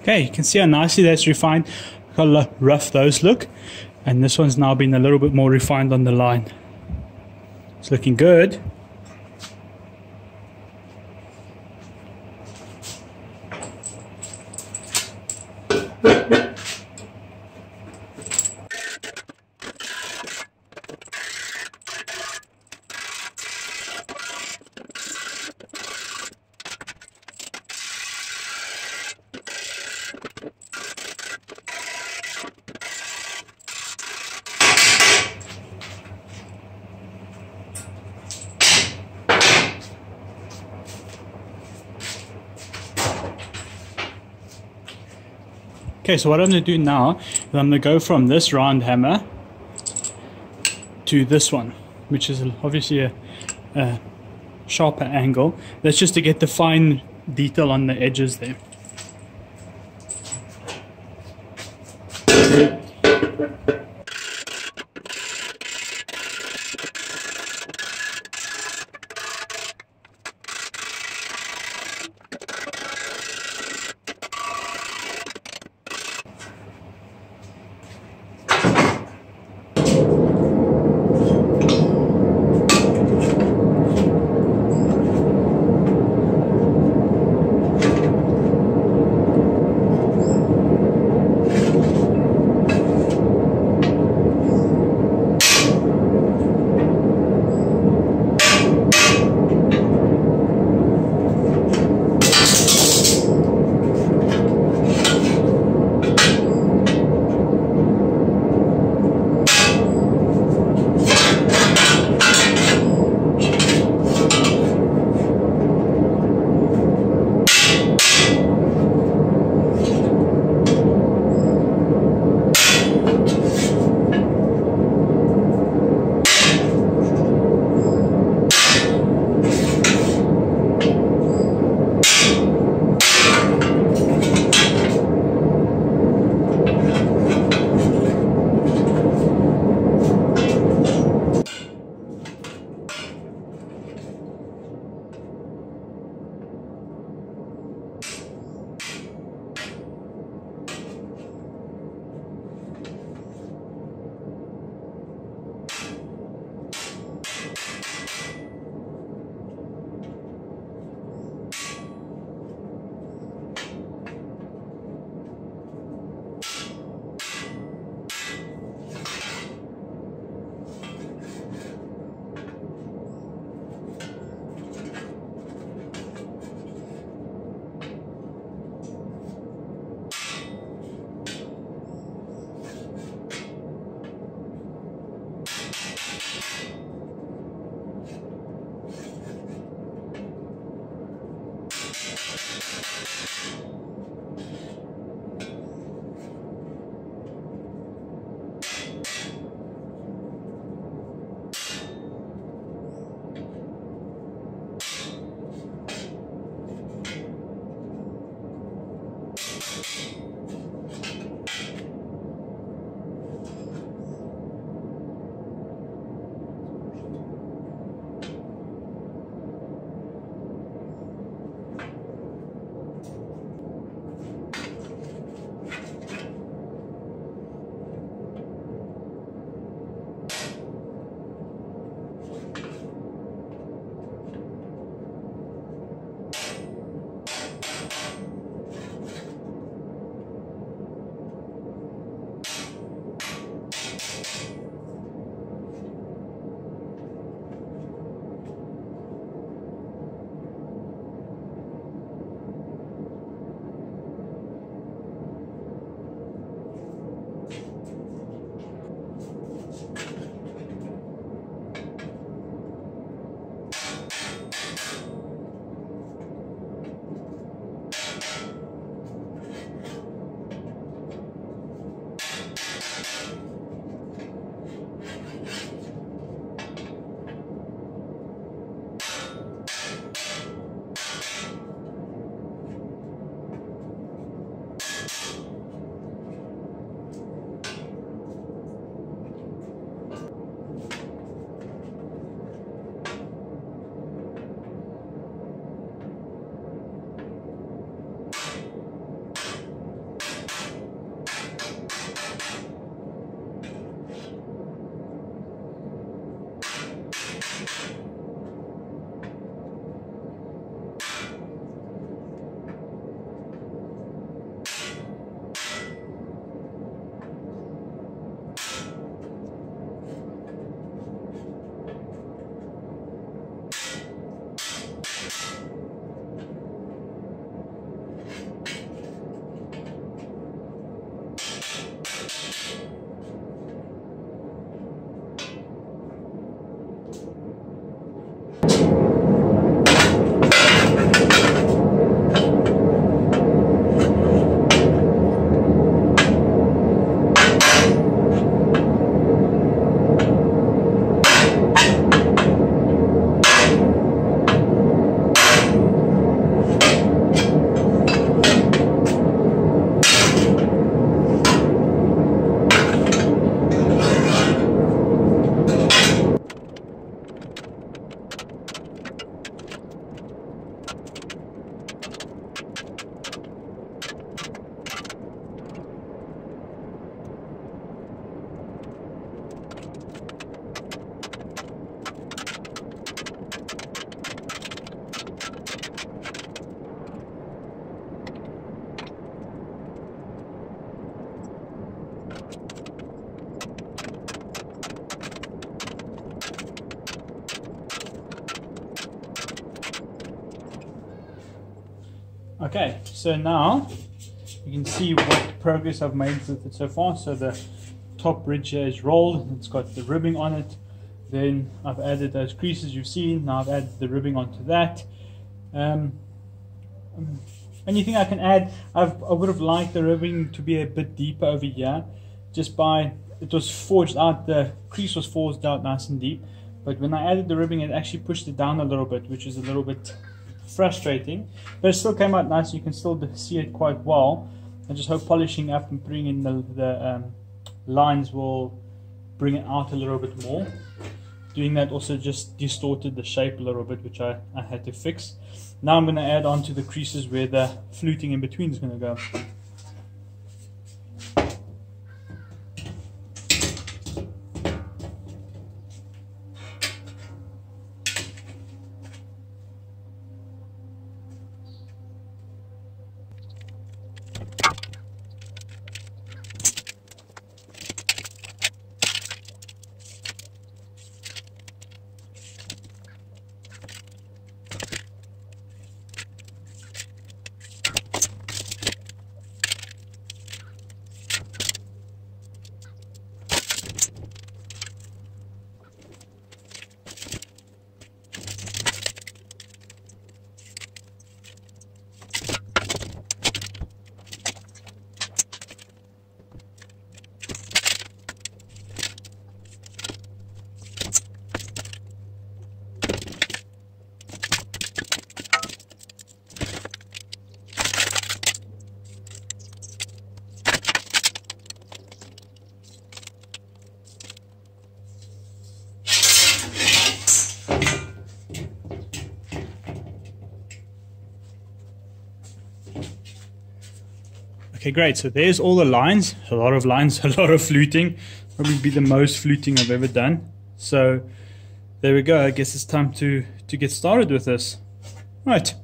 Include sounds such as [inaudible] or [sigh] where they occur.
Okay, you can see how nicely that's refined, how rough those look. And this one's now been a little bit more refined on the line. It's looking good. Okay, so what I'm going to do now is I'm going to go from this round hammer to this one, which is obviously a, a sharper angle. That's just to get the fine detail on the edges there. あっ! Okay, so now you can see what progress I've made with it so far. So the top bridge here is rolled, it's got the ribbing on it. Then I've added those creases you've seen. Now I've added the ribbing onto that. Um, anything I can add, I've, I would have liked the ribbing to be a bit deeper over here. Just by, it was forged out, the crease was forged out nice and deep. But when I added the ribbing, it actually pushed it down a little bit, which is a little bit frustrating, but it still came out nice. You can still see it quite well. I just hope polishing up and putting in the, the um, lines will bring it out a little bit more. Doing that also just distorted the shape a little bit, which I, I had to fix. Now I'm going to add on to the creases where the fluting in between is going to go. Okay, great. So there's all the lines. A lot of lines, [laughs] a lot of fluting. Probably be the most fluting I've ever done. So there we go. I guess it's time to, to get started with this. Right.